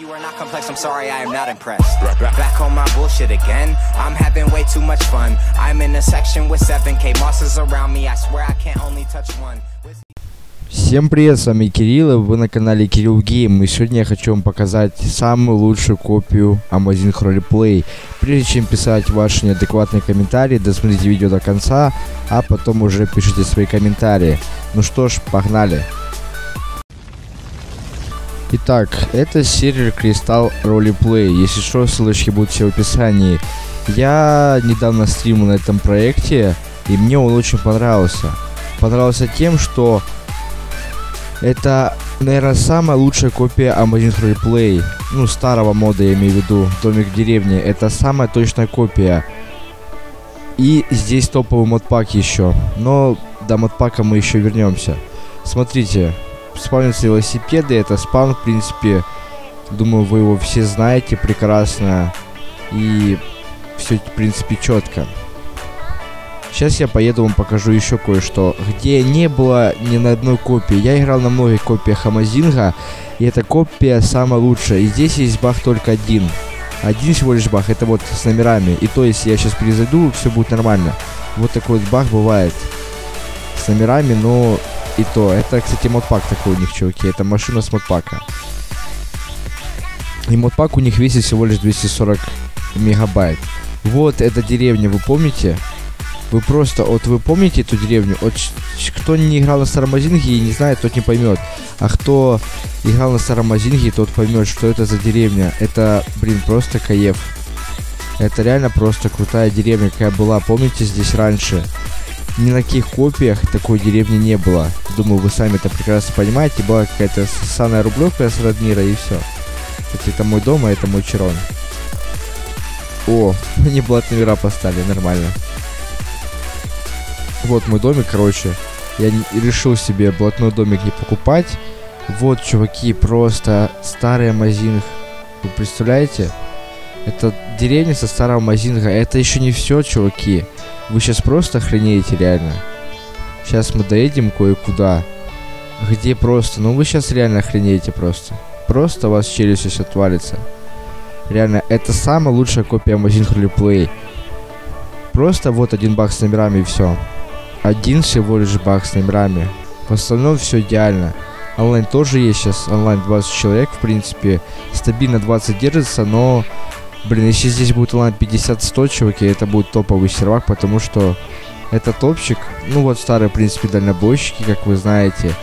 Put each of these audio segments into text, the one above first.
you are not complex, I'm sorry, I am not impressed. Back on my bullshit again. I'm having way too much fun. I'm in a section with 7k monsters around me. I swear I can't only touch one. Всем привет, с вами Кирилл, и вы на канале Кирилл Гейм, и сегодня я хочу вам показать самую лучшую копию Amazing Roleplay. Прежде чем писать ваши неадекватные комментарии, досмотрите видео до конца, а потом уже пишите свои комментарии. Ну что ж, погнали! Итак, это сервер Crystal Roleplay, если что, ссылочки будут все в описании. Я недавно стримил на этом проекте, и мне он очень понравился. Понравился тем, что это, наверное, самая лучшая копия Amazing Roleplay. Ну, старого мода я имею в виду. Домик в деревне. Это самая точная копия. И здесь топовый модпак еще. Но до модпака мы еще вернемся. Смотрите. Спавнятся велосипеды. Это спаун, в принципе. Думаю, вы его все знаете прекрасно. И все, в принципе, четко. Сейчас я поеду вам покажу еще кое-что, где не было ни на одной копии. Я играл на многих копиях Амазинга, и эта копия самая лучшая. И здесь есть баг только один. Один всего лишь баг, это вот с номерами. И то, если я сейчас перезайду, все будет нормально. Вот такой вот баг бывает с номерами, но и то. Это, кстати, модпак такой у них, чуваки. Это машина с модпака. И модпак у них весит всего лишь 240 мегабайт. Вот эта деревня, вы помните? Вы просто, вот вы помните эту деревню? Вот кто не играл на Старомазинге и не знает, тот не поймет. А кто играл на Старомазинге, тот поймет, что это за деревня. Это, блин, просто каев. Это реально просто крутая деревня, какая была. Помните здесь раньше? Ни на каких копиях такой деревни не было. Думаю, вы сами это прекрасно понимаете. Была какая-то ссаная рублевка с Радмира и все. Это мой дом, а это мой Чарон. О, они блат номера поставили, нормально. Вот мой домик, короче. Я решил себе блатной домик не покупать. Вот, чуваки, просто старый Амазинг. Вы представляете? Это деревня со старого Мазинга. Это еще не все, чуваки. Вы сейчас просто охренеете, реально. Сейчас мы доедем кое-куда. Где просто... Ну вы сейчас реально охренеете просто. Просто у вас челюсть сейчас отвалится. Реально, это самая лучшая копия Amazing Roleplay. Просто вот один баг с номерами и все один всего лишь баг с номерами. В остальном все идеально. Онлайн тоже есть сейчас, онлайн 20 человек, в принципе, стабильно 20 держится, но, блин, если здесь будет онлайн 50-100 чуваки, это будет топовый сервак, потому что это топчик, ну вот старые, в принципе, дальнобойщики, как вы знаете.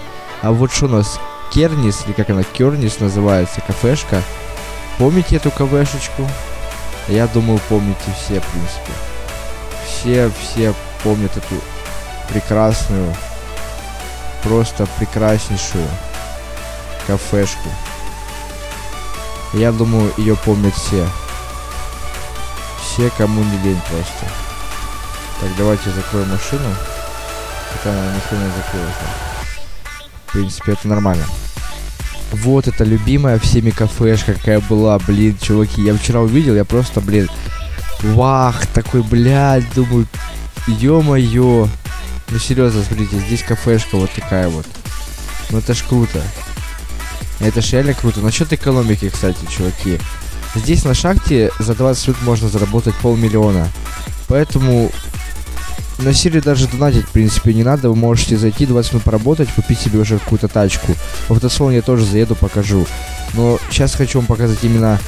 А вот что у нас, Кернис, или как она, Кернис называется, кафешка. Помните эту кафешечку? Я думаю, помните все, в принципе. Все, все помнят эту прекрасную, просто прекраснейшую кафешку. Я думаю, ее помнят все. Все, кому не лень просто. Так, давайте закроем машину. Пока она не закрылась. В принципе, это нормально. Вот это любимая всеми кафешка, какая была, блин, чуваки. Я вчера увидел, я просто, блин, вах, такой, блядь, думаю, ё-моё. Ну серьезно, смотрите, здесь кафешка вот такая вот. Ну это ж круто. Это ж реально круто. Насчет экономики, кстати, чуваки. Здесь на шахте за 20 минут можно заработать полмиллиона. Поэтому на Сири даже донатить, в принципе, не надо. Вы можете зайти 20 минут поработать, купить себе уже какую-то тачку. В автосалон я тоже заеду, покажу. Но сейчас хочу вам показать именно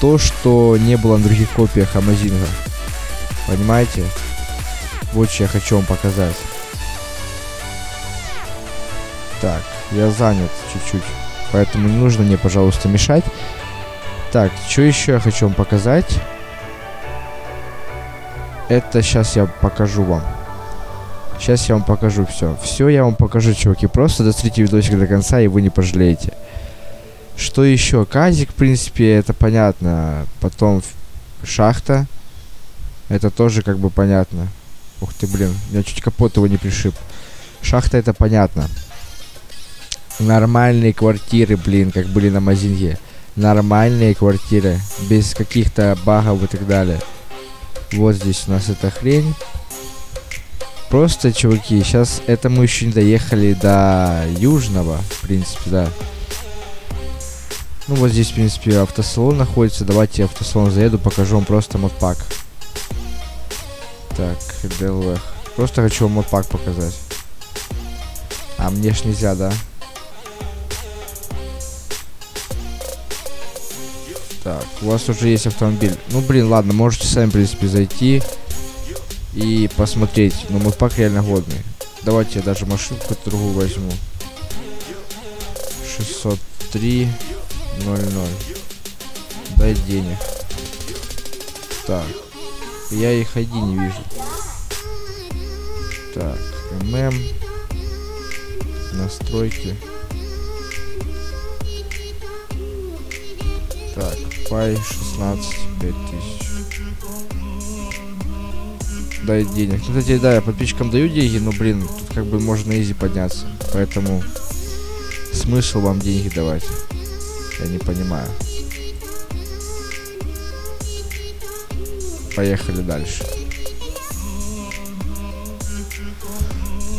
то, что не было на других копиях Амазинга. Понимаете? Вот что я хочу вам показать. Так, я занят чуть-чуть. Поэтому не нужно мне, пожалуйста, мешать. Так, что еще я хочу вам показать? Это сейчас я покажу вам. Сейчас я вам покажу все. Все я вам покажу, чуваки. Просто досмотрите видосик до конца, и вы не пожалеете. Что еще? Казик, в принципе, это понятно. Потом шахта. Это тоже как бы понятно. Ух ты, блин. Я чуть капот его не пришиб. Шахта это понятно нормальные квартиры, блин, как были на Мазинге. Нормальные квартиры, без каких-то багов и так далее. Вот здесь у нас эта хрень. Просто, чуваки, сейчас это мы еще не доехали до Южного, в принципе, да. Ну вот здесь, в принципе, автосалон находится. Давайте я автосалон заеду, покажу вам просто модпак. Так, DLX. Просто хочу вам модпак показать. А мне ж нельзя, да? Так, у вас уже есть автомобиль. Ну, блин, ладно, можете сами, в принципе, зайти и посмотреть. Но модпак реально годный. Давайте я даже машинку другую возьму. 603 00. Дай денег. Так. Я их ID не вижу. Так, ММ. Настройки. Пай 16 5000. Дай денег. Ну, кстати, да, я подписчикам даю деньги, но, блин, тут как бы можно изи подняться. Поэтому смысл вам деньги давать? Я не понимаю. Поехали дальше.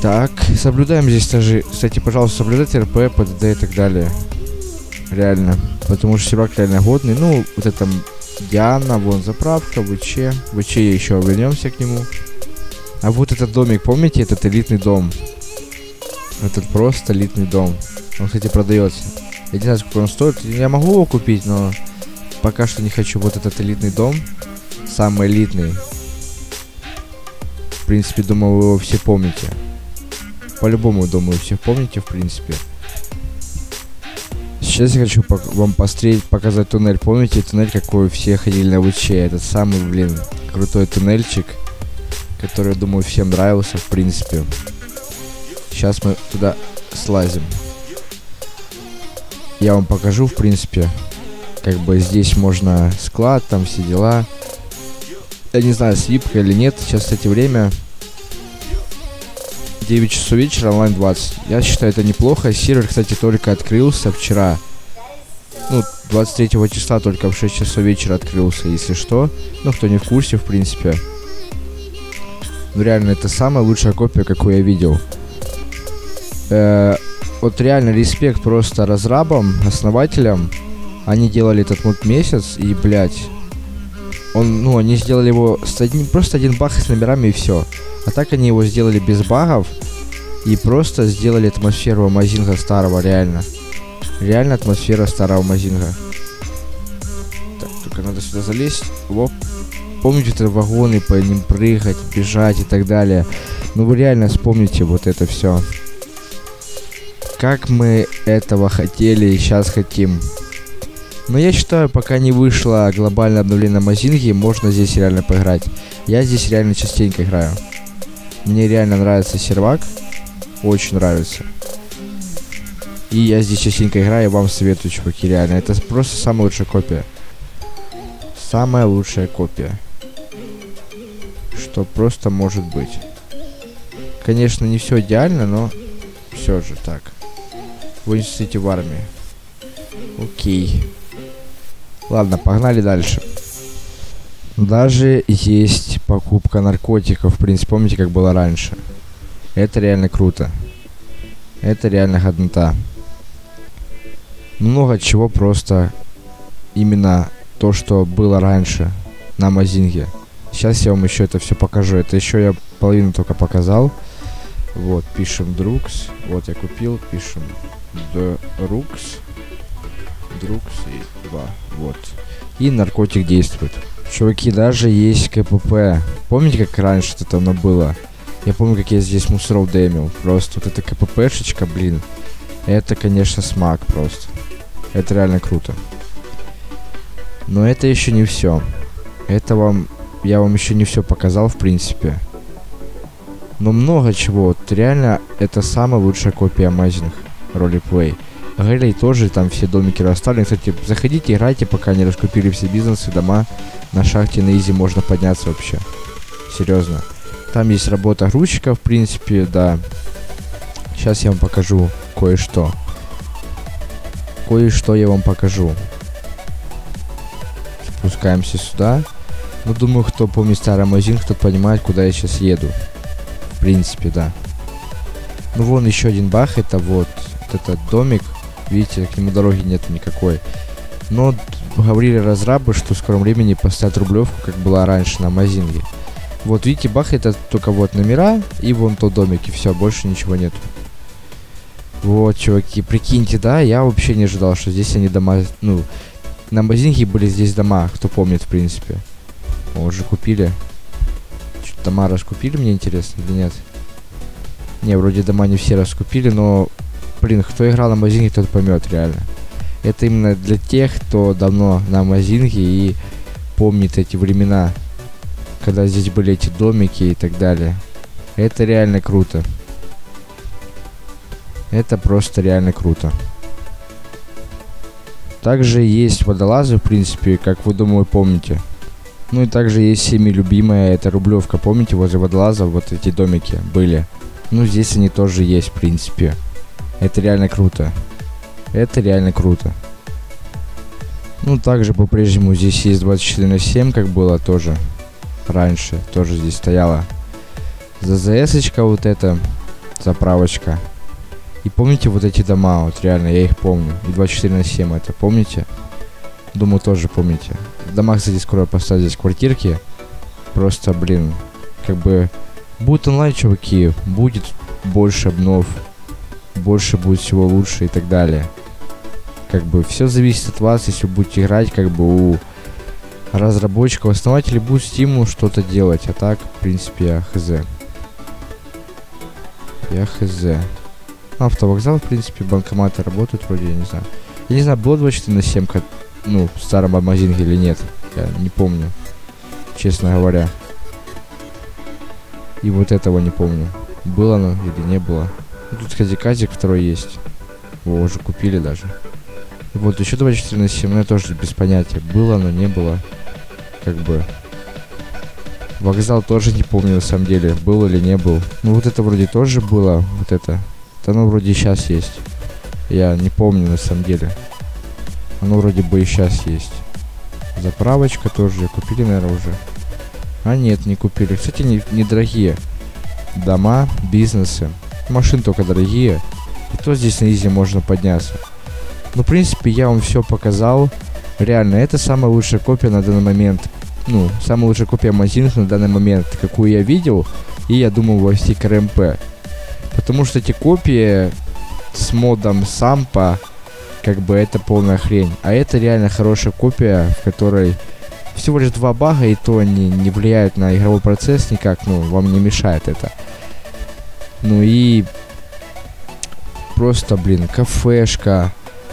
Так, соблюдаем здесь тоже. Кстати, пожалуйста, соблюдайте РП, ПДД и так далее. Реально. Потому что сервак реально годный. Ну, вот это Диана, вон заправка, ВЧ. ВЧ еще вернемся к нему. А вот этот домик, помните, этот элитный дом? Этот просто элитный дом. Он, кстати, продается. Я не знаю, сколько он стоит. Я могу его купить, но пока что не хочу. Вот этот элитный дом. Самый элитный. В принципе, думаю, вы его все помните. По-любому, думаю, все помните, в принципе. Сейчас я хочу вам посмотреть, показать туннель. Помните туннель, какой все ходили на ВЧ? Этот самый, блин, крутой туннельчик, который, думаю, всем нравился, в принципе. Сейчас мы туда слазим. Я вам покажу, в принципе. Как бы здесь можно склад, там все дела. Я не знаю, слипка или нет. Сейчас, кстати, время 9 часов вечера, онлайн 20. Я считаю, это неплохо. Сервер, кстати, только открылся вчера. Ну, 23 числа только в 6 часов вечера открылся, если что. Ну, кто не в курсе, в принципе. Ну, реально, это самая лучшая копия, какую я видел. Э вот реально, респект просто разрабам, основателям. Они делали этот мод месяц, и, блядь, он, ну, они сделали его с одним, просто один баг с номерами и все. А так они его сделали без багов и просто сделали атмосферу Амазинга старого, реально. Реально атмосфера старого Амазинга. Так, только надо сюда залезть. Воп. Помните это вагоны, по ним прыгать, бежать и так далее. Ну вы реально вспомните вот это все. Как мы этого хотели и сейчас хотим. Но я считаю, пока не вышло глобальное обновление на Мазинге, можно здесь реально поиграть. Я здесь реально частенько играю. Мне реально нравится сервак. Очень нравится. И я здесь частенько играю, вам советую, чуваки, реально. Это просто самая лучшая копия. Самая лучшая копия. Что просто может быть. Конечно, не все идеально, но все же так. Вы не в армии. Окей. Ладно, погнали дальше. Даже есть покупка наркотиков, в принципе, помните, как было раньше. Это реально круто. Это реально годнота. Много чего просто именно то, что было раньше на Мазинге. Сейчас я вам еще это все покажу. Это еще я половину только показал. Вот, пишем Друкс. Вот я купил, пишем Друкс. Друкс и 2. Вот. И наркотик действует. Чуваки, даже есть КПП. Помните, как раньше это оно было? Я помню, как я здесь мусоров дэмил. Просто вот эта КППшечка, блин. Это, конечно, смак просто. Это реально круто. Но это еще не все. Это вам... Я вам еще не все показал, в принципе. Но много чего. Вот реально, это самая лучшая копия Amazing Roleplay. Гэлей тоже там все домики расставлены. Кстати, заходите, играйте, пока не раскупили все бизнесы, дома на шахте на изи можно подняться вообще. Серьезно. Там есть работа грузчика, в принципе, да. Сейчас я вам покажу кое-что. Кое-что я вам покажу. Спускаемся сюда. Ну, думаю, кто помнит старый магазин, кто понимает, куда я сейчас еду. В принципе, да. Ну, вон еще один бах, это вот, вот этот домик. Видите, к нему дороги нет никакой. Но говорили разрабы, что в скором времени поставят рублевку, как была раньше на Мазинге. Вот видите, бах, это только вот номера и вон то домики, все, больше ничего нет. Вот, чуваки, прикиньте, да, я вообще не ожидал, что здесь они дома, ну, на Мазинге были здесь дома, кто помнит, в принципе. О, уже купили. Дома раскупили, мне интересно, или нет? Не, вроде дома не все раскупили, но, блин, кто играл на Мазинге, тот поймет, реально. Это именно для тех, кто давно на Мазинге и помнит эти времена когда здесь были эти домики и так далее. Это реально круто. Это просто реально круто. Также есть водолазы, в принципе, как вы, думаю, помните. Ну и также есть всеми любимая, это Рублевка. Помните, возле водолаза вот эти домики были? Ну, здесь они тоже есть, в принципе. Это реально круто. Это реально круто. Ну, также по-прежнему здесь есть 24 на 7, как было тоже раньше тоже здесь стояла ЗЗС вот эта заправочка. И помните вот эти дома, вот реально, я их помню. И 24 на 7 это, помните? Думаю, тоже помните. В домах, кстати, скоро поставят здесь квартирки. Просто, блин, как бы... Будет онлайн, чуваки, будет больше обнов, больше будет всего лучше и так далее. Как бы все зависит от вас, если вы будете играть, как бы у разработчиков, основателей будет стимул что-то делать. А так, в принципе, я хз. Я хз. Автовокзал, в принципе, банкоматы работают вроде, я не знаю. Я не знаю, было 24 на 7, как, ну, в старом магазине или нет. Я не помню, честно говоря. И вот этого не помню. Было оно или не было. Ну, тут, кстати, казик второй есть. Его уже купили даже. Вот еще 24 на 7, но я тоже без понятия. Было оно, не было как бы... Вокзал тоже не помню на самом деле, был или не был. Ну вот это вроде тоже было, вот это. Это оно вроде и сейчас есть. Я не помню на самом деле. Оно вроде бы и сейчас есть. Заправочка тоже. Купили, наверное, уже. А нет, не купили. Кстати, не, недорогие. Дома, бизнесы. Машины только дорогие. И то здесь на изи можно подняться. Ну, в принципе, я вам все показал. Реально, это самая лучшая копия на данный момент. Ну, самая лучшая копия Мазинг на данный момент, какую я видел. И я думаю во всей КРМП. Потому что эти копии с модом Сампа, как бы это полная хрень. А это реально хорошая копия, в которой всего лишь два бага, и то они не влияют на игровой процесс никак, ну, вам не мешает это. Ну и просто, блин, кафешка,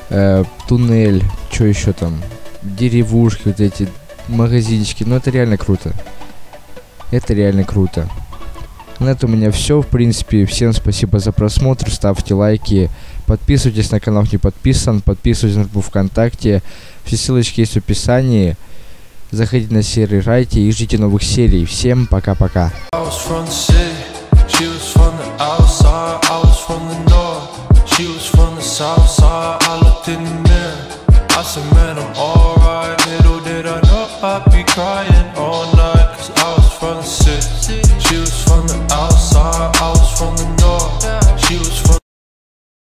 э, туннель, что еще там, деревушки, вот эти магазинчики. Ну, это реально круто. Это реально круто. На этом у меня все, в принципе. Всем спасибо за просмотр. Ставьте лайки. Подписывайтесь на канал, кто не подписан. Подписывайтесь на группу ВКонтакте. Все ссылочки есть в описании. Заходите на серый Райте и ждите новых серий. Всем пока-пока.